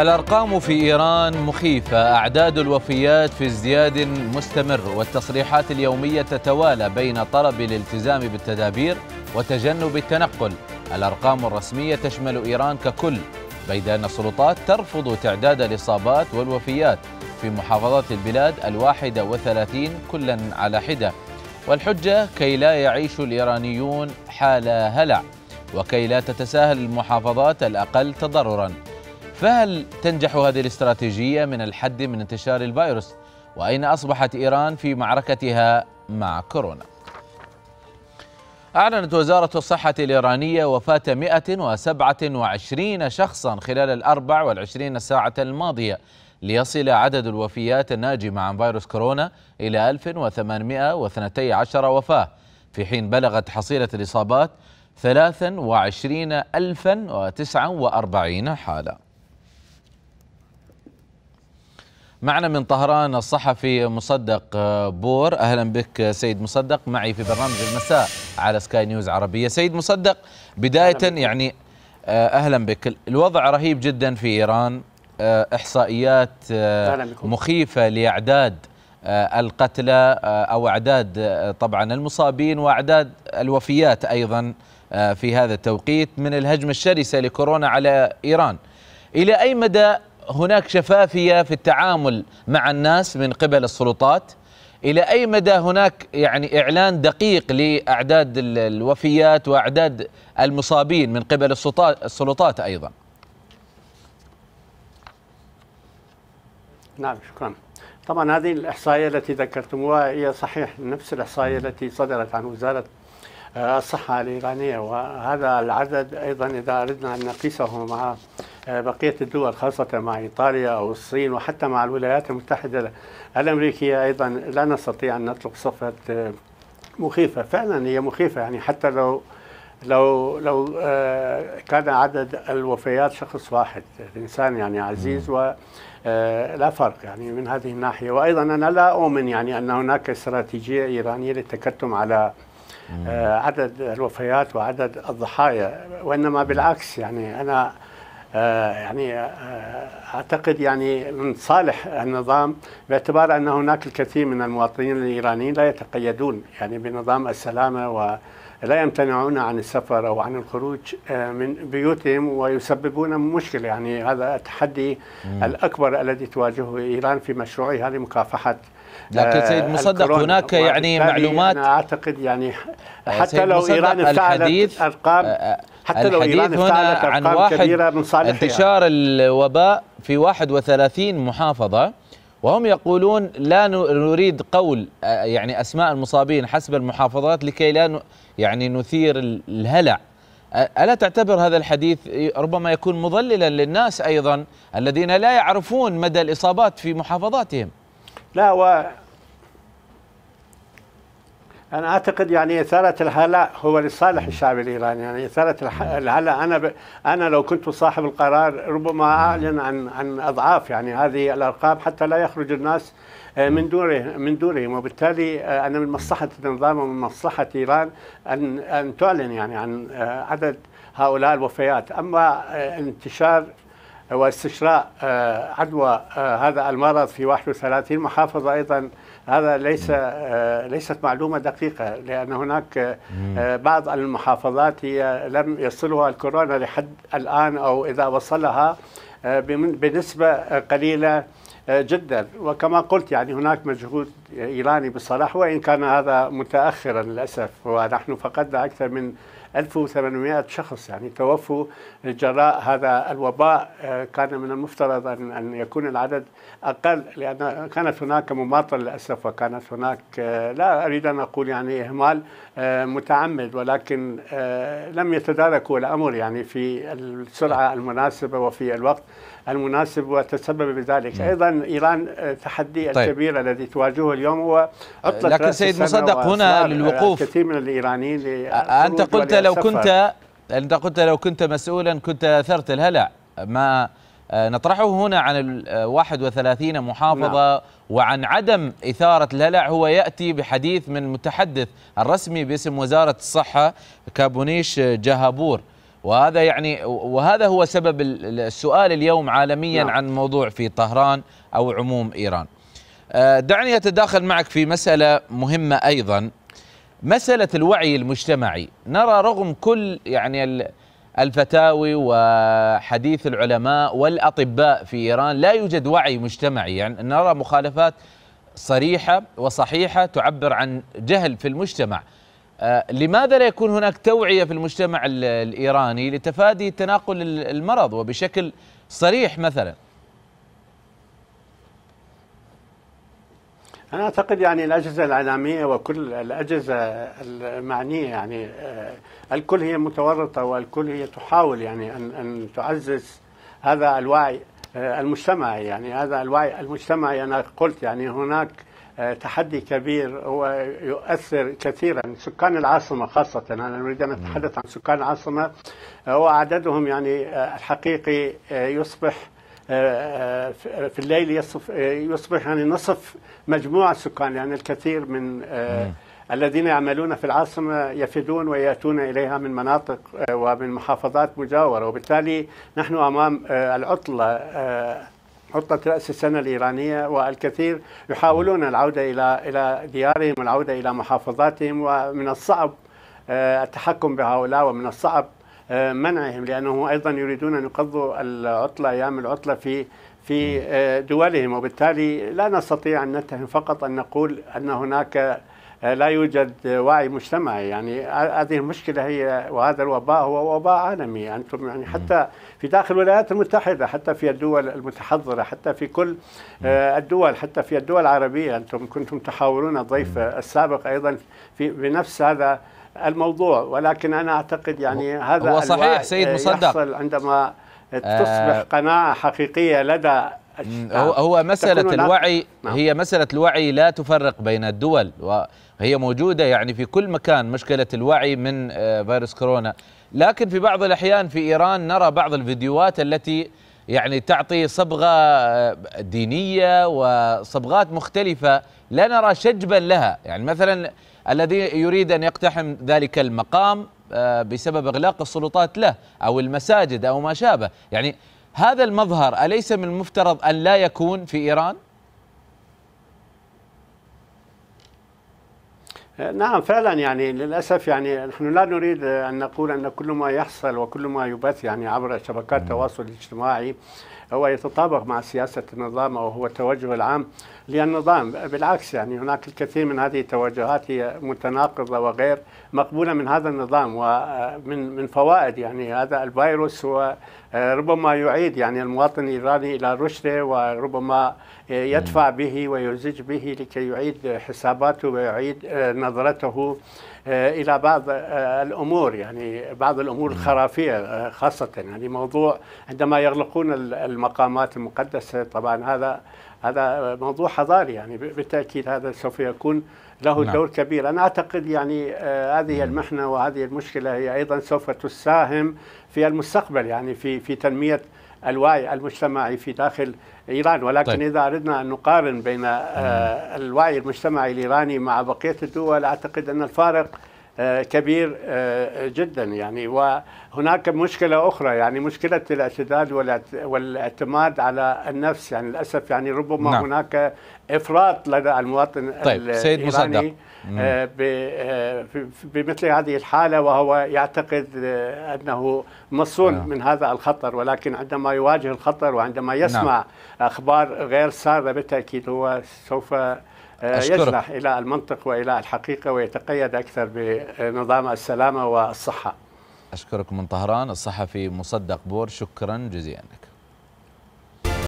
الأرقام في إيران مخيفة. أعداد الوفيات في ازدياد مستمر والتصريحات اليومية تتوالى بين طلب الالتزام بالتدابير وتجنب التنقل. الأرقام الرسمية تشمل إيران ككل بيد أن السلطات ترفض تعداد الإصابات والوفيات في محافظات البلاد الواحدة وثلاثين كلا على حدة. والحجة كي لا يعيش الإيرانيون حال هلع وكي لا تتساهل المحافظات الأقل تضرراً. فهل تنجح هذه الاستراتيجية من الحد من انتشار الفيروس؟ وأين أصبحت إيران في معركتها مع كورونا؟ أعلنت وزارة الصحة الإيرانية وفاة 127 شخصا خلال الأربع والعشرين ساعة الماضية ليصل عدد الوفيات الناجمة عن فيروس كورونا إلى 1812 وفاة في حين بلغت حصيلة الإصابات 23049 حالة معنا من طهران الصحفي مصدق بور. أهلا بك سيد مصدق. معي في برنامج المساء على سكاي نيوز عربية. سيد مصدق بداية يعني أهلا بك. الوضع رهيب جدا في إيران. إحصائيات مخيفة لأعداد القتلى أو أعداد طبعا المصابين وأعداد الوفيات أيضا في هذا التوقيت من الهجمة الشرسة لكورونا على إيران. إلى أي مدى هناك شفافية في التعامل مع الناس من قبل السلطات. إلى أي مدى هناك يعني إعلان دقيق لأعداد الوفيات وأعداد المصابين من قبل السلطات أيضا؟ نعم شكرا. طبعا هذه الإحصائية التي ذكرتموها هي صحيح نفس الإحصائية التي صدرت عن وزارة الصحة الإيرانية. وهذا العدد أيضا إذا أردنا أن نقيسه مع بقية الدول خاصة مع إيطاليا أو الصين وحتى مع الولايات المتحدة الأمريكية أيضا لا نستطيع أن نطلق صفة مخيفة. فعلا هي مخيفة يعني حتى لو لو لو كان عدد الوفيات شخص واحد إنسان يعني عزيز و لا فرق يعني من هذه الناحية. وأيضا أنا لا أؤمن يعني أن هناك استراتيجية إيرانية للتكتم على عدد الوفيات وعدد الضحايا وإنما بالعكس يعني أنا يعني أعتقد يعني من صالح النظام باعتبار أن هناك الكثير من المواطنين الإيرانيين لا يتقيدون يعني بنظام السلامة ولا يمتنعون عن السفر أو عن الخروج من بيوتهم ويسببون مشكلة. يعني هذا التحدي الأكبر الذي تواجهه إيران في مشروعها لمكافحه لكن سيد مصدق هناك يعني معلومات أنا أعتقد يعني حتى لو إيران افتعلت أرقام حتى لو ايران هنا عن واحد كبيرة من انتشار الوباء في 31 محافظة وهم يقولون لا نريد قول يعني أسماء المصابين حسب المحافظات لكي لا يعني نثير الهلع. ألا تعتبر هذا الحديث ربما يكون مضللا للناس أيضا الذين لا يعرفون مدى الإصابات في محافظاتهم؟ لا أنا أعتقد يعني إثارة الهلع هو لصالح الشعب الإيراني. يعني إثارة الهلع أنا ب... أنا لو كنت صاحب القرار ربما أعلن عن عن أضعاف يعني هذه الأرقام حتى لا يخرج الناس من دوره من دورهم. وبالتالي أنا من مصلحة النظام ومن مصلحة إيران أن أن تعلن يعني عن عدد هؤلاء الوفيات. أما انتشار واستشراء عدوى هذا المرض في 31 محافظة أيضا. هذا ليس ليست معلومة دقيقة لأن هناك بعض المحافظات هي لم يصلها الكورونا لحد الآن أو إذا وصلها بنسبة قليلة جدا. وكما قلت يعني هناك مجهود إيراني بصراحة وإن كان هذا متأخرا للأسف ونحن فقدنا أكثر من 1800 شخص. يعني توفوا جراء هذا الوباء كان من المفترض أن يكون العدد أقل لأن كانت هناك مماطلة للأسف وكانت هناك لا أريد أن أقول يعني إهمال متعمد ولكن لم يتداركوا الأمر يعني في السرعة المناسبة وفي الوقت المناسب وتسبب بذلك. أيضا إيران تحدي طيب. الكبير الذي تواجهه اليوم هو عطلة لكن سيد مصدق هنا للوقوف كثير من الإيرانيين أنت قلت لو كنت أنت قلت لو كنت مسؤولا كنت أثرت الهلع ما نطرحه هنا عن ال 31 محافظة نعم. وعن عدم إثارة الهلع هو يأتي بحديث من المتحدث الرسمي باسم وزارة الصحة كابونيش جهابور وهذا يعني وهذا هو سبب السؤال اليوم عالميا نعم. عن موضوع في طهران أو عموم إيران. آه، دعني أتداخل معك في مسألة مهمة أيضا. مسألة الوعي المجتمعي، نرى رغم كل يعني الفتاوي وحديث العلماء والأطباء في إيران لا يوجد وعي مجتمعي، يعني نرى مخالفات صريحة وصحيحة تعبر عن جهل في المجتمع. آه، لماذا لا يكون هناك توعية في المجتمع الإيراني لتفادي تناقل المرض وبشكل صريح مثلا؟ أنا أعتقد يعني الأجهزة الإعلامية وكل الأجهزة المعنية يعني آه، الكل هي متورطة والكل هي تحاول يعني أن أن تعزز هذا الوعي آه، المجتمعي يعني هذا الوعي المجتمعي أنا قلت يعني هناك آه، تحدي كبير هو يؤثر كثيرا. سكان العاصمة خاصة أنا أريد أن أتحدث عن سكان العاصمة هو عددهم يعني الحقيقي يصبح في الليل يصف يصبح يعني نصف مجموع السكان يعني الكثير من الذين يعملون في العاصمة يفدون ويأتون إليها من مناطق ومن محافظات مجاورة. وبالتالي نحن أمام العطلة عطلة رأس السنة الإيرانية والكثير يحاولون العودة إلى إلى ديارهم والعودة إلى محافظاتهم ومن الصعب آه، التحكم بهؤلاء ومن الصعب آه، منعهم لأنه أيضا يريدون أن يقضوا العطلة أيام العطلة في في آه، دولهم. وبالتالي لا نستطيع أن نتهم فقط أن نقول أن هناك لا يوجد وعي مجتمعي. يعني هذه المشكلة هي وهذا الوباء هو وباء عالمي. أنتم يعني حتى في داخل الولايات المتحدة حتى في الدول المتحضرة حتى في كل آه، الدول حتى في الدول العربية. أنتم كنتم تحاورون الضيف السابق أيضا في بنفس هذا الموضوع ولكن أنا أعتقد يعني هذا هو صحيح سيد مصدق يحصل عندما تصبح آه قناعة حقيقية لدى هو هو مسألة الوعي نعم. هي مسألة الوعي لا تفرق بين الدول وهي موجودة يعني في كل مكان مشكلة الوعي من آه، فيروس كورونا. لكن في بعض الأحيان في إيران نرى بعض الفيديوهات التي يعني تعطي صبغة آه، دينية وصبغات مختلفة لا نرى شجبا لها يعني مثلا الذي يريد أن يقتحم ذلك المقام آه، بسبب إغلاق السلطات له أو المساجد أو ما شابه يعني هذا المظهر أليس من المفترض أن لا يكون في إيران؟ نعم فعلا يعني للأسف يعني نحن لا نريد أن نقول أن كل ما يحصل وكل ما يبث يعني عبر شبكات التواصل الاجتماعي هو يتطابق مع سياسة النظام أو هو التوجه العام للنظام بالعكس يعني هناك الكثير من هذه التوجهات هي متناقضة وغير مقبولة من هذا النظام ومن من فوائد يعني هذا الفيروس هو ربما يعيد يعني المواطن الإيراني إلى رشده وربما يدفع به ويزج به لكي يعيد حساباته ويعيد نظرته. إلى بعض الأمور يعني بعض الأمور الخرافية خاصة. يعني موضوع عندما يغلقون المقامات المقدسة طبعا هذا هذا موضوع حضاري. يعني بالتأكيد هذا سوف يكون له نعم. دور كبير. أنا أعتقد يعني آه هذه المحنة وهذه المشكلة هي أيضا سوف تساهم في المستقبل. يعني في في تنمية الوعي المجتمعي في داخل إيران ولكن طيب. إذا أردنا أن نقارن بين آه الوعي المجتمعي الإيراني مع بقية الدول أعتقد أن الفارق كبير آه، جدا يعني وهناك مشكلة أخرى يعني مشكلة الاعتداد والاعتماد على النفس يعني للأسف يعني ربما نعم. هناك إفراط لدى المواطن طيب سيد مصدق آه، بمثل هذه الحالة وهو يعتقد أنه مصون آه. من هذا الخطر ولكن عندما يواجه الخطر وعندما يسمع نعم. أخبار غير ساره بالتأكيد هو سوف يجنح إلى المنطق وإلى الحقيقة ويتقيد أكثر بنظام السلامة والصحة. أشكرك من طهران الصحفي مصدق بور شكرا جزيلا لك.